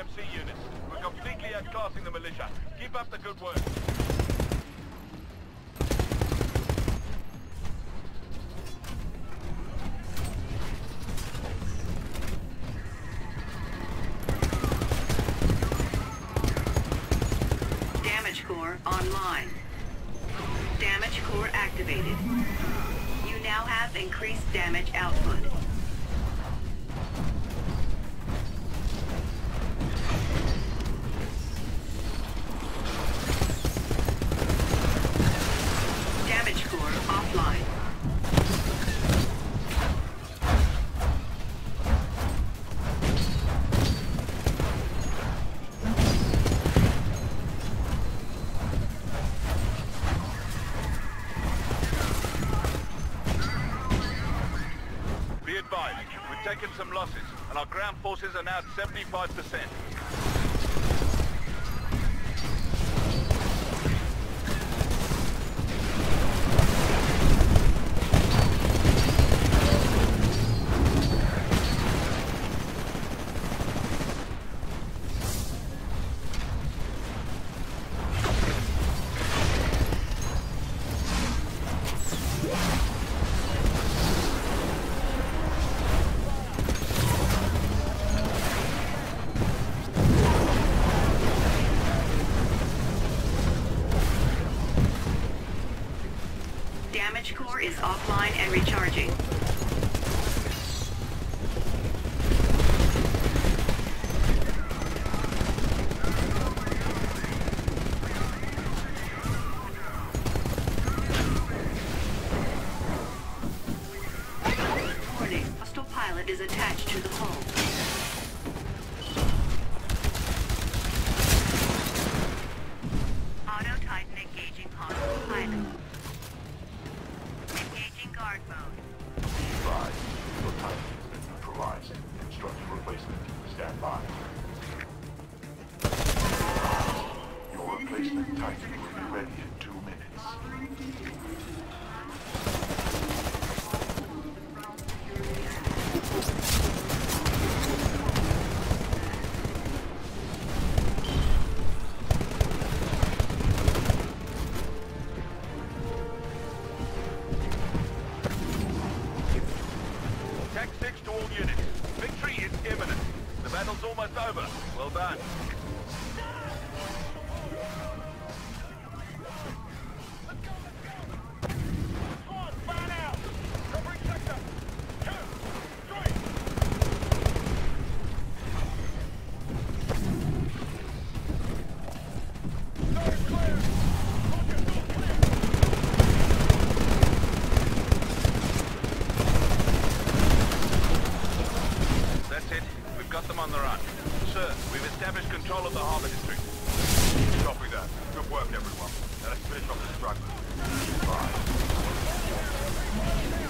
IMC units. We're completely outclassing the militia. Keep up the good work. Damage core online. Damage core activated. You now have increased damage output. Advised, we've taken some losses, and our ground forces are now at 75%. Damage core is offline and recharging. Warning, hostile pilot is attached to the hull. By. Your replacement Titan will be ready in two minutes. Tech 6 to all units. Victory is imminent. The battle's almost over. Well done. Sir, we've established control of the harbor district. Copy that. Good work, everyone. Now let's finish off this struggle. Advise.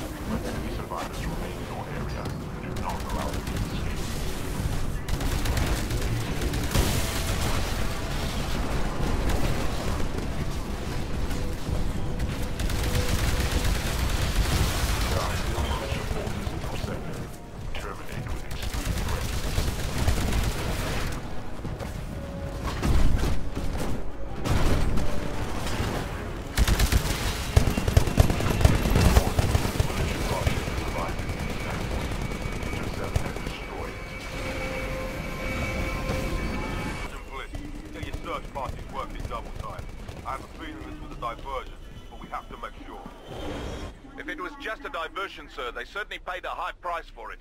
I have a feeling this was a diversion, but we have to make sure. If it was just a diversion, sir, they certainly paid a high price for it.